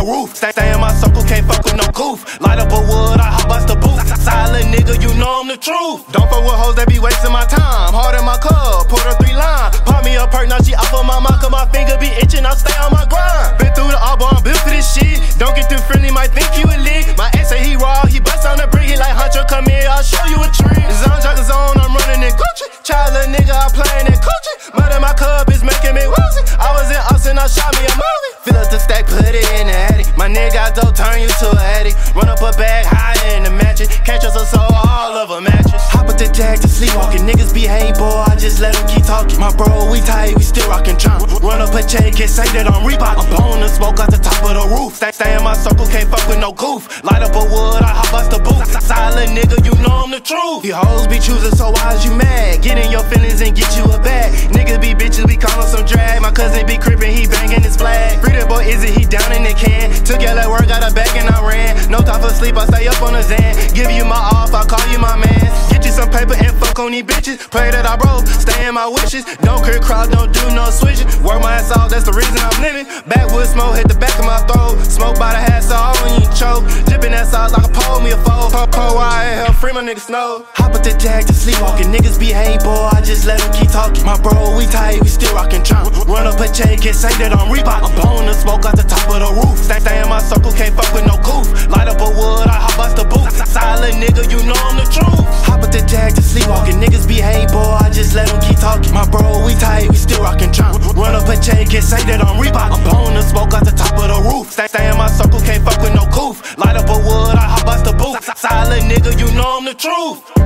out roof. Stay, stay in my circle, can't fuck with no goof. Light up a wood, I hop bust the booth. Silent nigga, you know I'm the truth. Don't fuck with hoes that be wasting my time. Hard in my cup, put her three line. Pop me a perk, now she off of my mind, cause my finger be itching, I stay on my grind. Been through the arbor, I'm built for this shit. Don't get too friendly, might think you a lick. My ex say he raw, he bust on the brick, he like Huncho, come here, I'll show you a trick. Zone, jock zone, I'm running in Gucci. Child, little nigga, I'm playing in Gucci. Mud in my cup is making me woozy. I was in Austin, I shot me a movie. Fill up the stack, put it in the attic. My nigga dope, turn you to an addict. Run up a bag, high in the mattress. Catch us a soul, all of a mattress. Hop with the tag to sleepwalking. Niggas behave, boy, I just let them keep talking. My bro, we tight, we still rockin' chunk. Run up a check, can say that I'm Reebok. I'm blowing the smoke out the top of the roof. Stay, stay in my circle, can't fuck with no goof. Light up a wood, I hop bust the booth. Silent nigga, you know I'm the truth. You hoes be choosing, so why is you mad? Get in your feelings and get you a bag. Niggas be bitches, we callin' some drag. My cousin be crippin', he bangin' his flag. Free the boy, is it? Work, got a bag and I ran. No time for sleep, I stay up on the Xan. Give you my off, I call you my man. Get you some paper and fuck on these bitches. Pray that I broke, stay in my wishes. Don't creep cross, don't do no switching. Work my ass off, that's the reason I'm living. Backwood smoke hit the back of my throat. Smoke by the half saw when you choke. Dripping that sauce like a pole, me a foe. Pop, pole, I hell, free my niggas snow. Hop with the jag to sleepwalking. Niggas be behave, boy, I just let them keep talking. My bro, we tight, we still rockin' trunk. Run up a check, can say that I'm Reebok. I'm blowing the smoke out the top of the Stay, in my circle, can't fuck with no goof. Light up a wood, I hop bust the booth. Silent nigga, you know I'm the truth. Hop with the jag to sleepwalking. Niggas behave, boy, I just let them keep talking. My bro, we tight, we still rockin' trunk. Run up a check, can't say that I'm Reebok. I'm blowing the smoke out the top of the roof. Stay, stay in my circle, can't fuck with no goof. Light up a wood, I hop bust the booth. Silent nigga, you know I'm the truth.